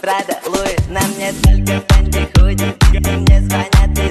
Прада, Луи, нам не только Фенди, худи Мне звонят и